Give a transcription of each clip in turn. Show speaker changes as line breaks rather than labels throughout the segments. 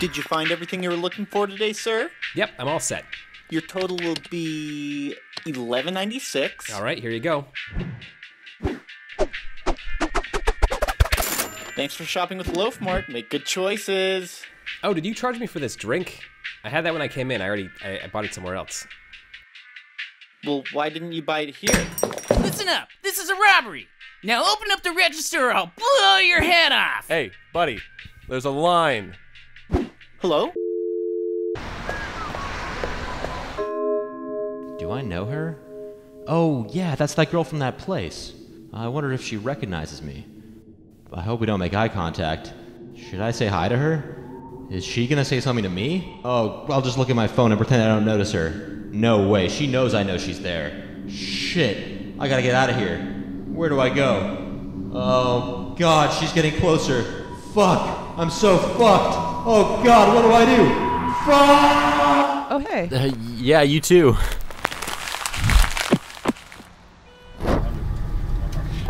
Did you find everything you were looking for today, sir?
Yep, I'm all set.
Your total will be eleven ninety six.
All right, here you go.
Thanks for shopping with Loaf Mart. Make good choices.
Oh, did you charge me for this drink? I had that when I came in. I already I, I bought it somewhere else.
Well, why didn't you buy it here?
Listen up. This is a robbery. Now open up the register or I'll blow your head off.
Hey, buddy, there's a line.
Hello?
Do I know her? Oh, yeah, that's that girl from that place. I wonder if she recognizes me. I hope we don't make eye contact. Should I say hi to her? Is she gonna say something to me? Oh, I'll just look at my phone and pretend I don't notice her. No way, she knows I know she's there. Shit, I gotta get out of here. Where do I go? Oh, God, she's getting closer. Fuck, I'm so fucked. Oh, God, what do I do? Fuck!
Oh, hey.
Uh, yeah, you too.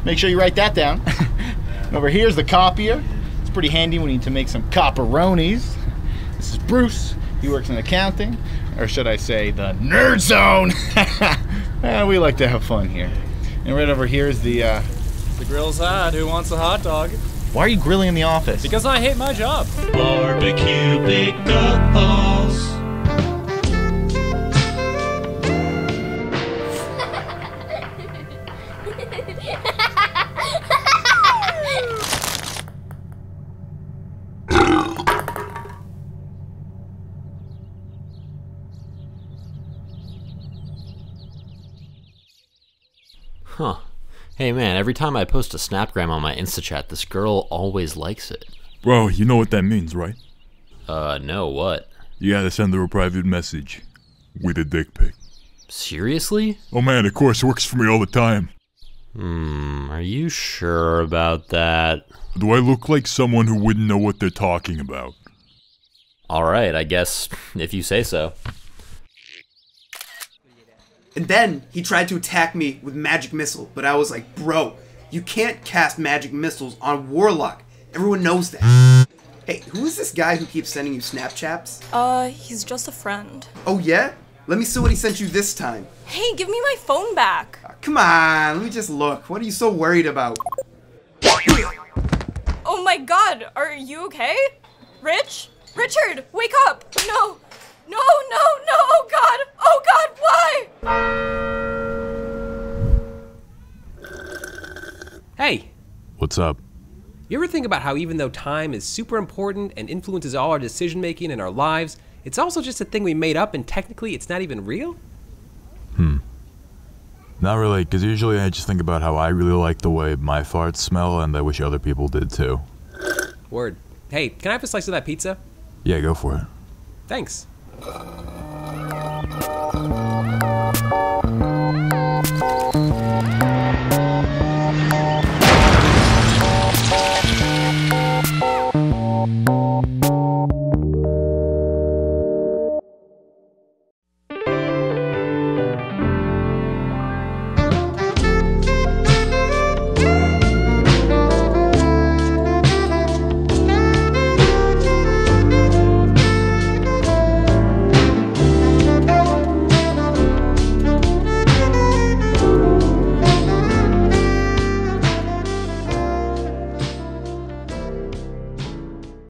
Make sure you write that down. Over here's the copier. It's pretty handy when you need to make some copperonis. This is Bruce. He works in accounting, or should I say, the nerd zone. Eh, we like to have fun here. And right over here is the. Uh,
The grill's hot. Who wants a hot dog?
why are you grilling in the office?
Because I hate my job.
Barbecue big balls.
Huh. Hey man, every time I post a snapgram on my InstaChat, this girl always likes it.
Bro, you know what that means, right?
Uh, no, what?
You gotta send her a private message with a dick pic.
Seriously?
Oh man, of course, it works for me all the time.
Hmm, are you sure about that?
Do I look like someone who wouldn't know what they're talking about?
Alright, I guess, if you say so.
And then he tried to attack me with magic missile, but I was like, bro, you can't cast magic missiles on Warlock. Everyone knows that. Hey, who is this guy who keeps sending you Snapchats?
Uh, he's just a friend.
Oh yeah? Let me see what he sent you this time.
Hey, give me my phone back.
Come on, let me just look. What are you so worried about?
Oh my god, are you okay? Rich? Richard, wake up! No! No, no, no! Oh god! Oh god, why?
Hey,
What's up?
you ever think about how even though time is super important and influences all our decision making and our lives, it's also just a thing we made up and technically it's not even real? Hmm.
Not really, because usually I just think about how I really like the way my farts smell, and I wish other people did too.
Word. Hey, can I have a slice of that pizza?
Yeah, go for it.
Thanks.